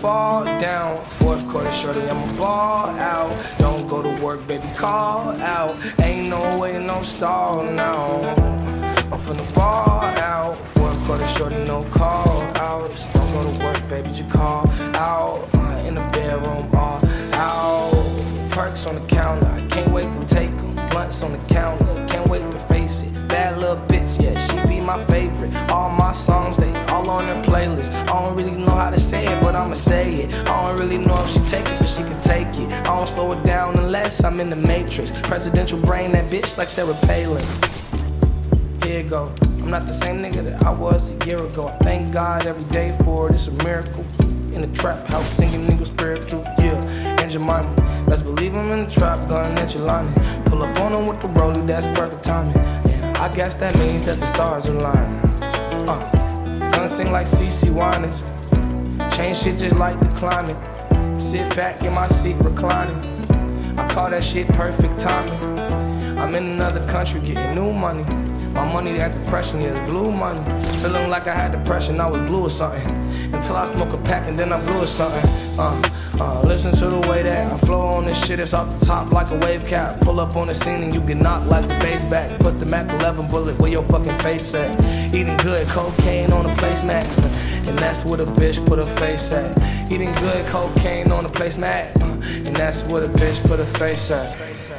fall down. Fourth quarter shorty, I'ma ball out. Don't go to work, baby, call out. Ain't no way, no stall now. I'm finna ball out. Fourth quarter shorty, no call outs. Don't go to work, baby, just call out. Uh, in the bedroom, all out. Perks on the counter, I can't wait to take them. Blunts on the counter, can't wait to face it. Bad little bitch, yeah, she be my favorite. All my songs, they all on her playlist. I don't really know how to say. I really know if she take it, but she can take it. I don't slow it down unless I'm in the matrix. Presidential brain, that bitch like Sarah Palin. Here you go. I'm not the same nigga that I was a year ago. I thank God every day for it. It's a miracle. In the trap house, thinking nigga spiritual. Yeah, Aunt Jemima. Let's believe him in the trap, gun at your line. Pull up on him with the rollie, that's perfect timing. Yeah, I guess that means that the stars are lying. Uh, gonna sing like CeCe Winans. Change shit just like the climate. Sit back in my seat reclining. I call that shit perfect timing. I'm in another country getting new money. My money that depression, it's blue money. Feeling like I had depression, I was blue or something. Until I smoke a pack and then I'm blue or something. Uh, uh, listen to the way that I flow on this shit, it's off the top like a wave cap. Pull up on the scene and you get knocked like the bass back. Put the Mac 11 bullet where your fucking face at. Eating good cocaine on a placemat. And that's where the bitch put her face at. Eating good cocaine on a placemat. And that's where the bitch put her face at.